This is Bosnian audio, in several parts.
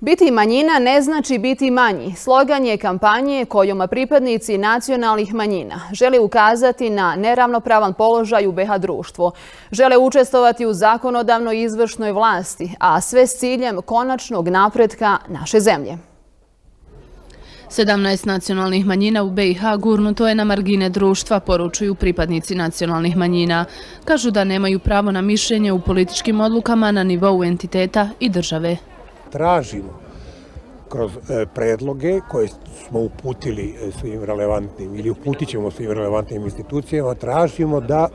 Biti manjina ne znači biti manji. Slogan je kampanje kojom pripadnici nacionalnih manjina žele ukazati na neravnopravan položaj u BH društvu. Žele učestovati u zakonodavnoj izvršnoj vlasti, a sve s ciljem konačnog napretka naše zemlje. 17 nacionalnih manjina u BiH gurnuto je na margine društva, poručuju pripadnici nacionalnih manjina. Kažu da nemaju pravo na mišljenje u političkim odlukama na nivou entiteta i države tražimo kroz e, predloge koje smo uputili e, svim relevantnim ili uputit ćemo svim relevantnim institucijama, tražimo da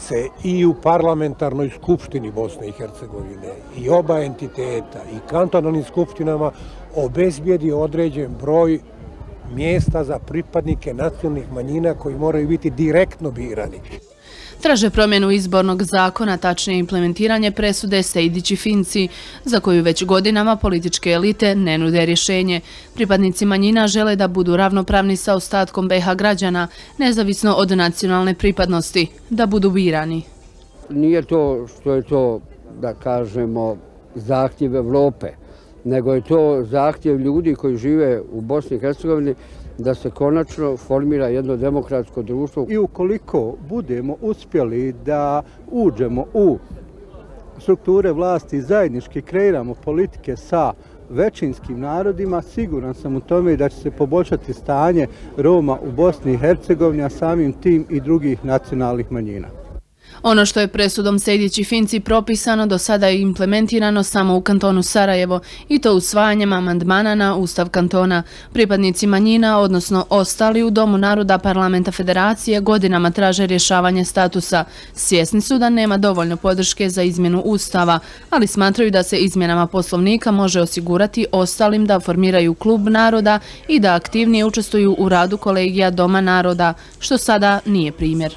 se i u parlamentarnoj skupštini Bosne i Hercegovine i oba entiteta i kantonalnim skupštinama obezbijedi određen broj mjesta za pripadnike nacionalnih manjina koji moraju biti direktno birani. Traže promjenu izbornog zakona, tačnije implementiranje presude Sejdići Finci, za koju već godinama političke elite ne nude rješenje. Pripadnici manjina žele da budu ravnopravni sa ostatkom BH građana, nezavisno od nacionalne pripadnosti, da budu birani. Nije to što je to, da kažemo, zahtjev Evrope, nego je to zahtjev ljudi koji žive u Bosni i Hercegovini, da se konačno formira jedno demokratsko društvo. I ukoliko budemo uspjeli da uđemo u strukture vlasti i zajednički kreiramo politike sa većinskim narodima, siguran sam u tome da će se poboljšati stanje Roma u Bosni i Hercegovini, a samim tim i drugih nacionalnih manjina. Ono što je presudom Sejdići Finci propisano do sada je implementirano samo u kantonu Sarajevo i to usvajanjem amandmana na Ustav kantona. Pripadnici manjina, odnosno ostali u Domu naroda parlamenta federacije, godinama traže rješavanje statusa. Svjesni su da nema dovoljno podrške za izmjenu Ustava, ali smatraju da se izmjenama poslovnika može osigurati ostalim da formiraju klub naroda i da aktivnije učestuju u radu kolegija Doma naroda, što sada nije primjer.